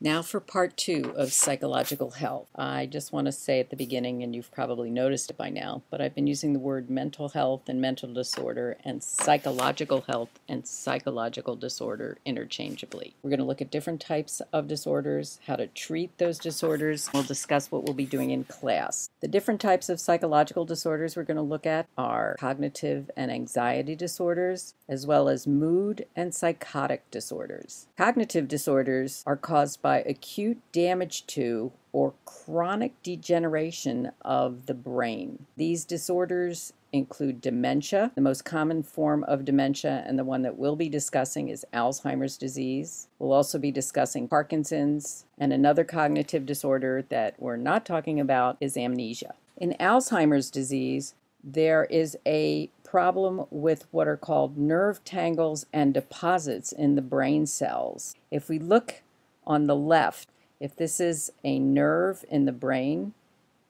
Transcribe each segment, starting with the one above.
Now for part two of psychological health. I just want to say at the beginning, and you've probably noticed it by now, but I've been using the word mental health and mental disorder and psychological health and psychological disorder interchangeably. We're going to look at different types of disorders, how to treat those disorders. We'll discuss what we'll be doing in class. The different types of psychological disorders we're going to look at are cognitive and anxiety disorders, as well as mood and psychotic disorders. Cognitive disorders are caused by by acute damage to or chronic degeneration of the brain. These disorders include dementia. The most common form of dementia, and the one that we'll be discussing, is Alzheimer's disease. We'll also be discussing Parkinson's, and another cognitive disorder that we're not talking about is amnesia. In Alzheimer's disease, there is a problem with what are called nerve tangles and deposits in the brain cells. If we look on the left, if this is a nerve in the brain,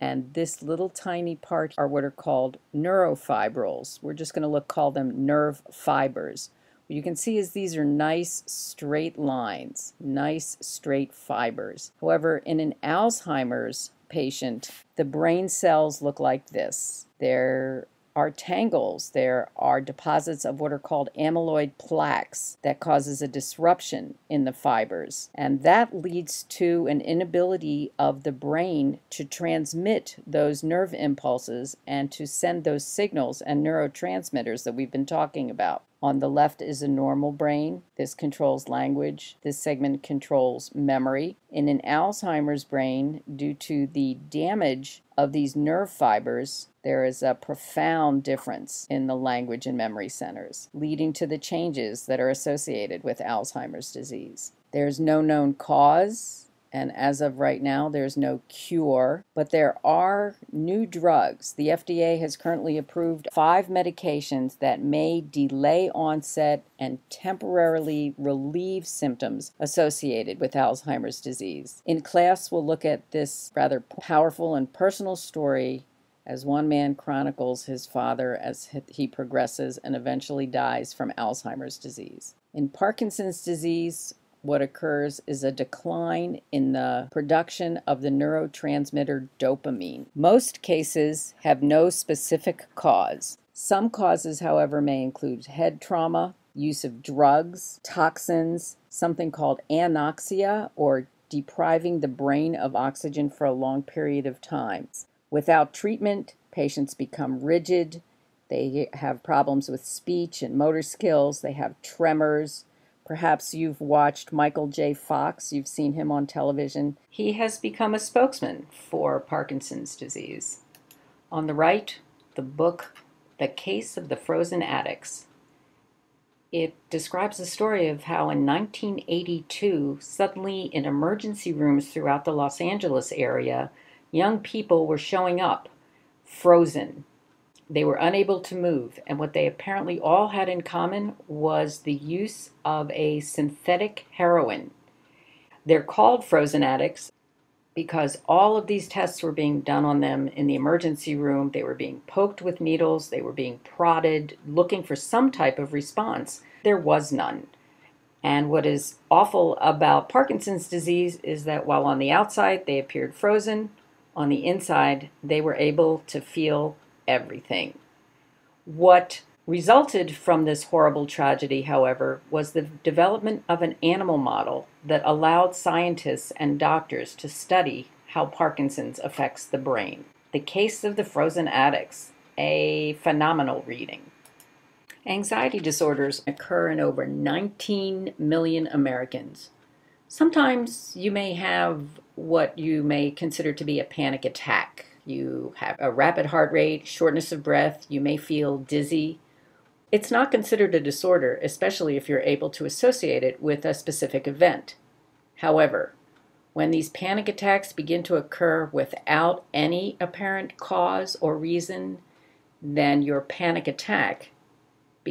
and this little tiny part are what are called neurofibrils. We're just going to look call them nerve fibers. What you can see is these are nice straight lines, nice straight fibers. However, in an Alzheimer's patient, the brain cells look like this. They're are tangles. There are deposits of what are called amyloid plaques that causes a disruption in the fibers. And that leads to an inability of the brain to transmit those nerve impulses and to send those signals and neurotransmitters that we've been talking about. On the left is a normal brain. This controls language. This segment controls memory. In an Alzheimer's brain, due to the damage of these nerve fibers, there is a profound difference in the language and memory centers, leading to the changes that are associated with Alzheimer's disease. There's no known cause and as of right now, there's no cure, but there are new drugs. The FDA has currently approved five medications that may delay onset and temporarily relieve symptoms associated with Alzheimer's disease. In class, we'll look at this rather powerful and personal story as one man chronicles his father as he progresses and eventually dies from Alzheimer's disease. In Parkinson's disease, what occurs is a decline in the production of the neurotransmitter dopamine. Most cases have no specific cause. Some causes, however, may include head trauma, use of drugs, toxins, something called anoxia, or depriving the brain of oxygen for a long period of time. Without treatment, patients become rigid, they have problems with speech and motor skills, they have tremors, Perhaps you've watched Michael J. Fox, you've seen him on television. He has become a spokesman for Parkinson's disease. On the right, the book The Case of the Frozen Addicts. It describes the story of how in 1982, suddenly in emergency rooms throughout the Los Angeles area, young people were showing up frozen they were unable to move, and what they apparently all had in common was the use of a synthetic heroin. They're called frozen addicts because all of these tests were being done on them in the emergency room. They were being poked with needles, they were being prodded, looking for some type of response. There was none. And what is awful about Parkinson's disease is that while on the outside they appeared frozen, on the inside they were able to feel everything. What resulted from this horrible tragedy, however, was the development of an animal model that allowed scientists and doctors to study how Parkinson's affects the brain. The Case of the Frozen Addicts, a phenomenal reading. Anxiety disorders occur in over 19 million Americans. Sometimes you may have what you may consider to be a panic attack you have a rapid heart rate, shortness of breath, you may feel dizzy. It's not considered a disorder, especially if you're able to associate it with a specific event. However, when these panic attacks begin to occur without any apparent cause or reason, then your panic attack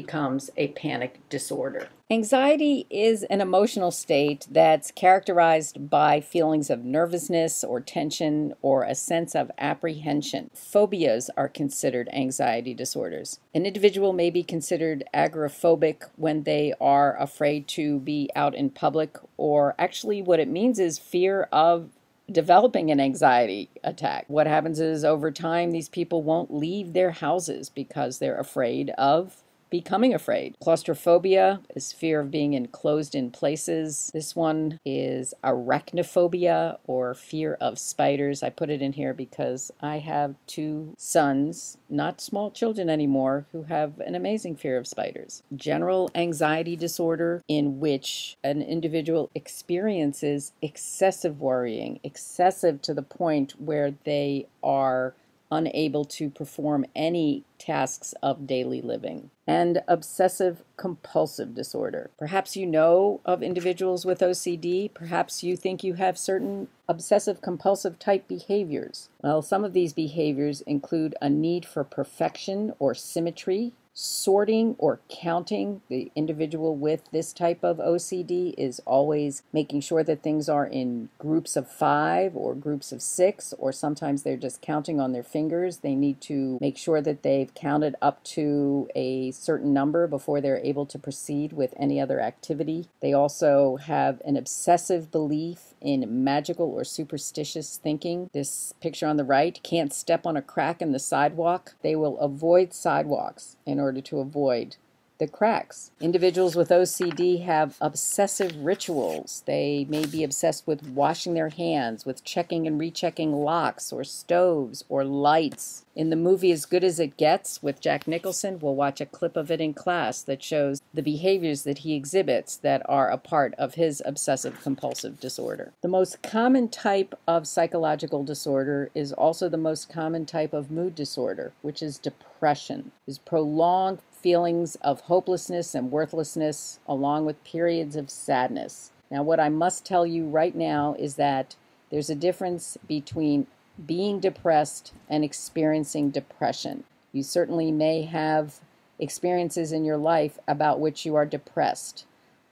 becomes a panic disorder. Anxiety is an emotional state that's characterized by feelings of nervousness or tension or a sense of apprehension. Phobias are considered anxiety disorders. An individual may be considered agoraphobic when they are afraid to be out in public, or actually, what it means is fear of developing an anxiety attack. What happens is over time, these people won't leave their houses because they're afraid of becoming afraid. Claustrophobia is fear of being enclosed in places. This one is arachnophobia or fear of spiders. I put it in here because I have two sons, not small children anymore, who have an amazing fear of spiders. General anxiety disorder, in which an individual experiences excessive worrying, excessive to the point where they are unable to perform any tasks of daily living, and obsessive compulsive disorder. Perhaps you know of individuals with OCD. Perhaps you think you have certain obsessive compulsive type behaviors. Well, some of these behaviors include a need for perfection or symmetry, sorting or counting. The individual with this type of OCD is always making sure that things are in groups of five or groups of six, or sometimes they're just counting on their fingers. They need to make sure that they've counted up to a certain number before they're able to proceed with any other activity. They also have an obsessive belief in magical or superstitious thinking. This picture on the right can't step on a crack in the sidewalk. They will avoid sidewalks in order to avoid the cracks. Individuals with OCD have obsessive rituals. They may be obsessed with washing their hands, with checking and rechecking locks or stoves or lights. In the movie As Good as It Gets with Jack Nicholson, we'll watch a clip of it in class that shows the behaviors that he exhibits that are a part of his obsessive compulsive disorder. The most common type of psychological disorder is also the most common type of mood disorder, which is depression. Is prolonged feelings of hopelessness and worthlessness, along with periods of sadness. Now, what I must tell you right now is that there's a difference between being depressed and experiencing depression. You certainly may have experiences in your life about which you are depressed,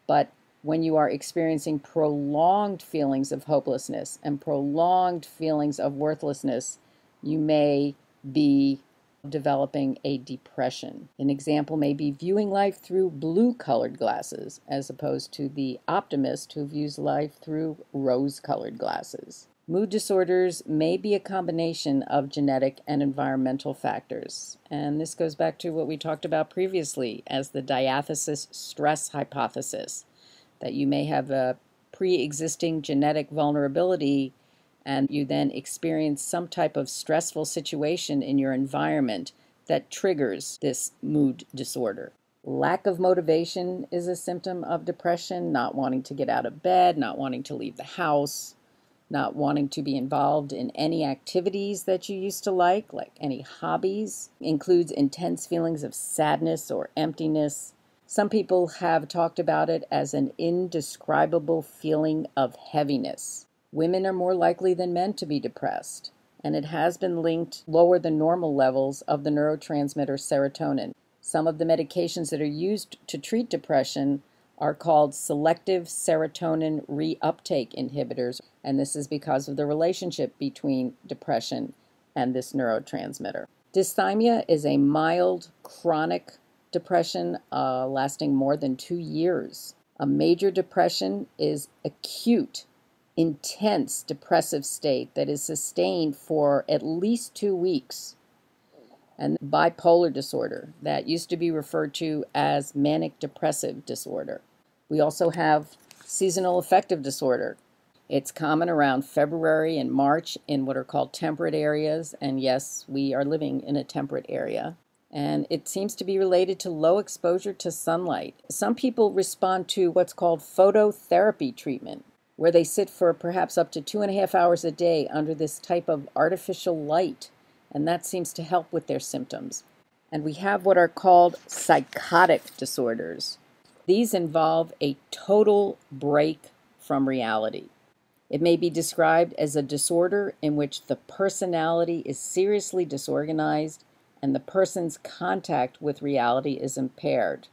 but when you are experiencing prolonged feelings of hopelessness and prolonged feelings of worthlessness, you may be developing a depression. An example may be viewing life through blue colored glasses, as opposed to the optimist who views life through rose colored glasses. Mood disorders may be a combination of genetic and environmental factors. And this goes back to what we talked about previously as the diathesis stress hypothesis that you may have a pre existing genetic vulnerability and you then experience some type of stressful situation in your environment that triggers this mood disorder. Lack of motivation is a symptom of depression, not wanting to get out of bed, not wanting to leave the house, not wanting to be involved in any activities that you used to like, like any hobbies, includes intense feelings of sadness or emptiness. Some people have talked about it as an indescribable feeling of heaviness. Women are more likely than men to be depressed, and it has been linked lower than normal levels of the neurotransmitter serotonin. Some of the medications that are used to treat depression are called selective serotonin reuptake inhibitors, and this is because of the relationship between depression and this neurotransmitter. Dysthymia is a mild chronic depression uh, lasting more than two years. A major depression is acute intense depressive state that is sustained for at least two weeks. And bipolar disorder, that used to be referred to as manic depressive disorder. We also have seasonal affective disorder. It's common around February and March in what are called temperate areas, and yes, we are living in a temperate area. And it seems to be related to low exposure to sunlight. Some people respond to what's called phototherapy treatment, where they sit for perhaps up to two and a half hours a day under this type of artificial light, and that seems to help with their symptoms. And we have what are called psychotic disorders. These involve a total break from reality. It may be described as a disorder in which the personality is seriously disorganized and the person's contact with reality is impaired.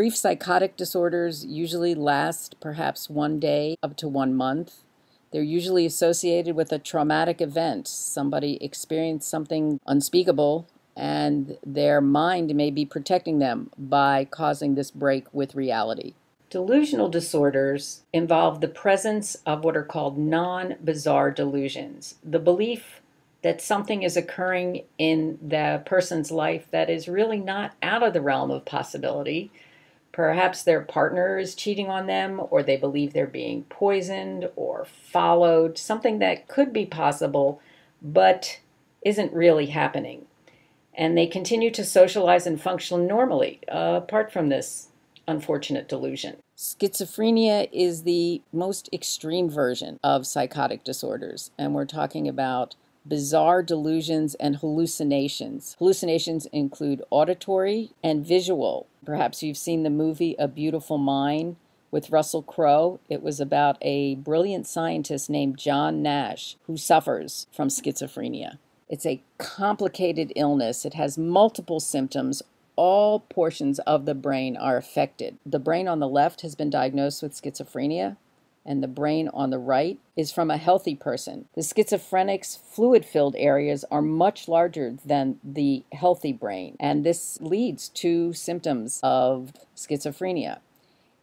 Brief psychotic disorders usually last perhaps one day up to one month. They're usually associated with a traumatic event. Somebody experienced something unspeakable, and their mind may be protecting them by causing this break with reality. Delusional disorders involve the presence of what are called non bizarre delusions. The belief that something is occurring in the person's life that is really not out of the realm of possibility. Perhaps their partner is cheating on them, or they believe they're being poisoned or followed, something that could be possible but isn't really happening. And they continue to socialize and function normally, uh, apart from this unfortunate delusion. Schizophrenia is the most extreme version of psychotic disorders, and we're talking about bizarre delusions and hallucinations. Hallucinations include auditory and visual. Perhaps you've seen the movie A Beautiful Mind with Russell Crowe. It was about a brilliant scientist named John Nash who suffers from schizophrenia. It's a complicated illness. It has multiple symptoms, all portions of the brain are affected. The brain on the left has been diagnosed with schizophrenia, and the brain on the right is from a healthy person. The schizophrenic's fluid filled areas are much larger than the healthy brain, and this leads to symptoms of schizophrenia.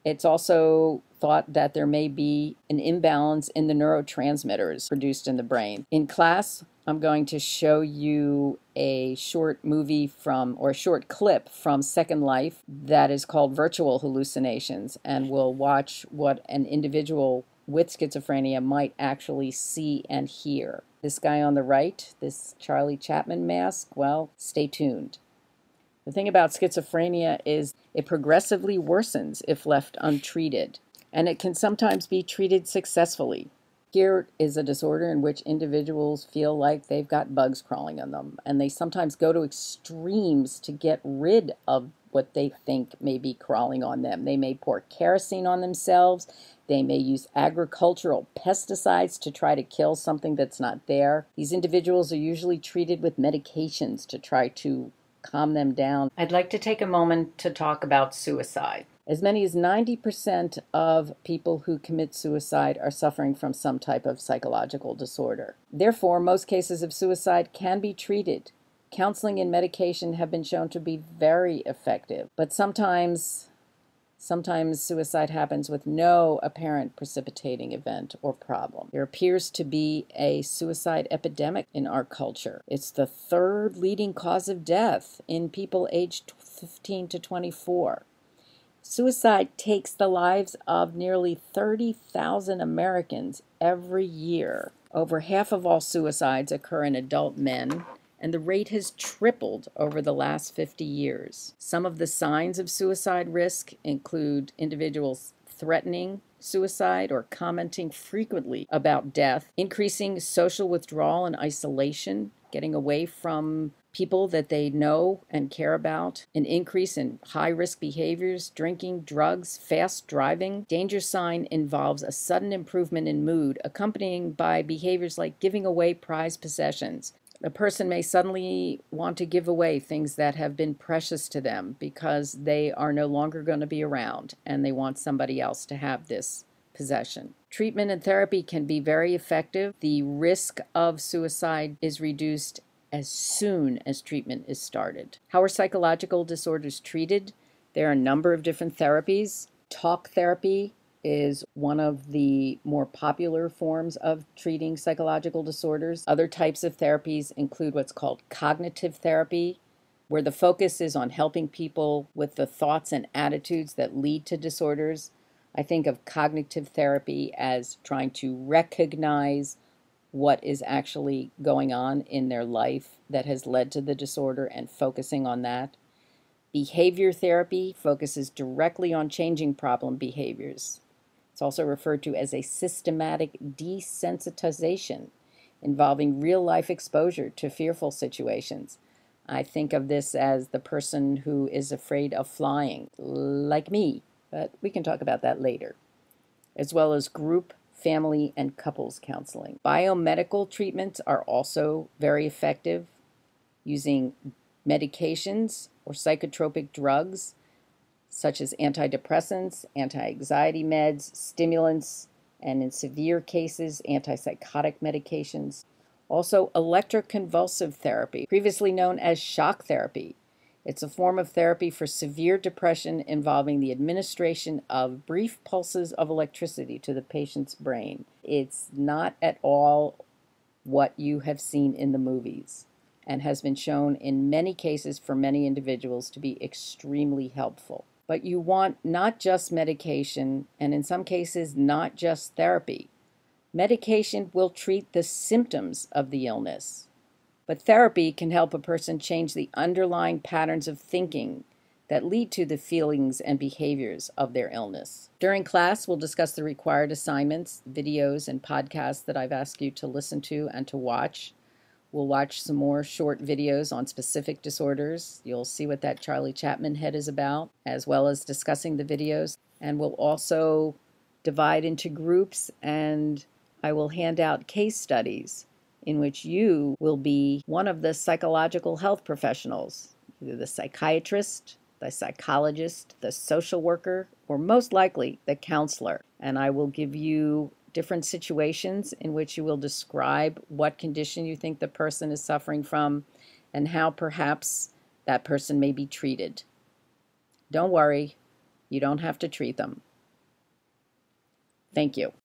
It's also thought that there may be an imbalance in the neurotransmitters produced in the brain. In class, I'm going to show you a short movie from, or a short clip from Second Life that is called Virtual Hallucinations, and we'll watch what an individual with schizophrenia might actually see and hear. This guy on the right, this Charlie Chaplin mask, well, stay tuned. The thing about schizophrenia is it progressively worsens if left untreated, and it can sometimes be treated successfully. Here is a disorder in which individuals feel like they've got bugs crawling on them, and they sometimes go to extremes to get rid of what they think may be crawling on them. They may pour kerosene on themselves. They may use agricultural pesticides to try to kill something that's not there. These individuals are usually treated with medications to try to calm them down. I'd like to take a moment to talk about suicide. As many as 90% of people who commit suicide are suffering from some type of psychological disorder. Therefore, most cases of suicide can be treated. Counseling and medication have been shown to be very effective, but sometimes Sometimes suicide happens with no apparent precipitating event or problem. There appears to be a suicide epidemic in our culture. It's the third leading cause of death in people aged 15 to 24. Suicide takes the lives of nearly 30,000 Americans every year. Over half of all suicides occur in adult men, and the rate has tripled over the last 50 years. Some of the signs of suicide risk include individuals threatening suicide or commenting frequently about death, increasing social withdrawal and isolation, getting away from people that they know and care about, an increase in high risk behaviors, drinking, drugs, fast driving. Danger sign involves a sudden improvement in mood, accompanying by behaviors like giving away prized possessions. A person may suddenly want to give away things that have been precious to them because they are no longer going to be around and they want somebody else to have this possession. Treatment and therapy can be very effective. The risk of suicide is reduced as soon as treatment is started. How are psychological disorders treated? There are a number of different therapies. Talk therapy is one of the more popular forms of treating psychological disorders. Other types of therapies include what's called cognitive therapy, where the focus is on helping people with the thoughts and attitudes that lead to disorders. I think of cognitive therapy as trying to recognize what is actually going on in their life that has led to the disorder and focusing on that. Behavior therapy focuses directly on changing problem behaviors. It's also referred to as a systematic desensitization involving real life exposure to fearful situations. I think of this as the person who is afraid of flying, like me, but we can talk about that later, as well as group family, and couples counseling. Biomedical treatments are also very effective using medications or psychotropic drugs, such as antidepressants, anti anxiety meds, stimulants, and in severe cases, antipsychotic medications. Also, electroconvulsive therapy, previously known as shock therapy. It's a form of therapy for severe depression involving the administration of brief pulses of electricity to the patient's brain. It's not at all what you have seen in the movies and has been shown in many cases for many individuals to be extremely helpful. But you want not just medication, and in some cases, not just therapy. Medication will treat the symptoms of the illness, but therapy can help a person change the underlying patterns of thinking that lead to the feelings and behaviors of their illness. During class, we'll discuss the required assignments, videos, and podcasts that I've asked you to listen to and to watch. We'll watch some more short videos on specific disorders. You'll see what that Charlie Chaplin head is about, as well as discussing the videos. And we'll also divide into groups and I will hand out case studies in which you will be one of the psychological health professionals, either the psychiatrist, the psychologist, the social worker, or most likely the counselor. And I will give you different situations in which you will describe what condition you think the person is suffering from and how perhaps that person may be treated. Don't worry, you don't have to treat them. Thank you.